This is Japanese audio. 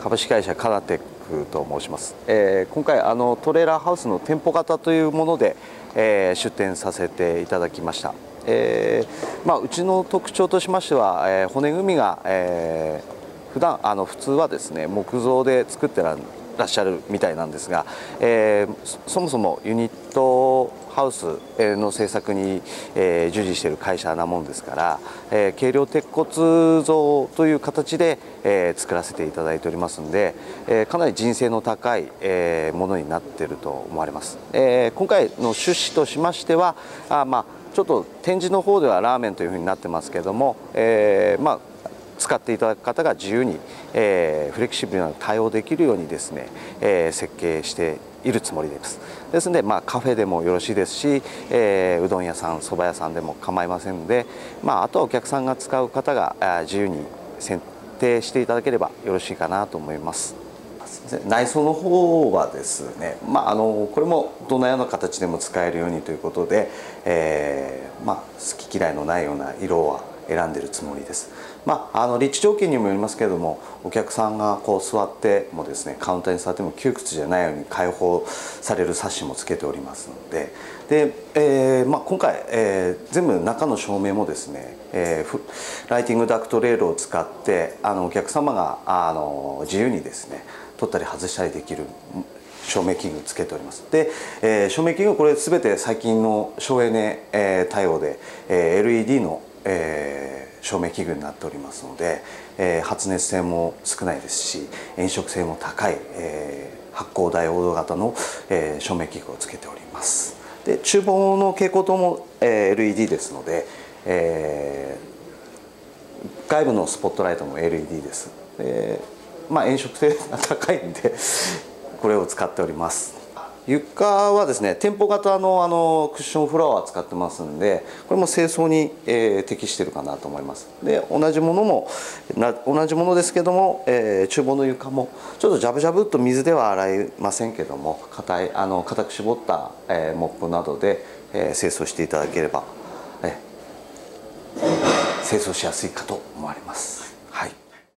株式会社カナテックと申します、えー、今回あのトレーラーハウスの店舗型というもので、えー、出店させていただきました、えーまあ、うちの特徴としましては、えー、骨組みが、えー、普段あの普通はですね木造で作ってららっしゃるみたいなんですが、えー、そもそもユニットハウスの製作に、え、従事している会社なもんですから、えー、軽量鉄骨造という形で、えー、作らせていただいておりますので、えー、かなり人性の高い、えー、ものになっていると思われます、えー、今回の趣旨としましてはあまあちょっと展示の方ではラーメンというふうになってますけども、えー、まあ使っていただく方が自由に、えー、フレキシブルな対応できるようにですね、えー、設計しているつもりです。ですので、まあ、カフェでもよろしいですし、えー、うどん屋さんそば屋さんでも構いませんので、まあ、あとはお客さんが使う方が自由に選定していただければよろしいかなと思います。内装の方はですね、まあ、あのこれもどのような形でも使えるようにということで、えーまあ、好き嫌いのないような色は選んでるつもりです。まあ、あの立地条件にもよりますけれどもお客さんがこう座ってもですねカウンターに座っても窮屈じゃないように開放されるサッシもつけておりますのでで、えーまあ、今回、えー、全部中の照明もですね、えー、ライティングダクトレールを使ってあのお客様があの自由にですね取ったり外したりできる照明器具つけておりますで、えー、照明器具これ全て最近の省エネ、えー、対応で、えー、LED の、えー照明器具になっておりますので、えー、発熱性も少ないですし炎色性も高い、えー、発光ダイオード型の、え、照明器具をつけております。で厨房の蛍光灯も、え、LED ですので、え、外部のスポットライトも LED です、えまあ、炎色性が高いんでこれを使っております。床はですね店舗型のあのクッションフロアを使ってますんでこれも清掃に、えー、適してるかなと思います。で同じものも同じものですけども、えー、厨房の床もちょっとジャブジャブっと水では洗いませんけども硬いあの硬く絞った、えー、モップなどで、え、清掃していただければ、え、清掃しやすいかと思われます。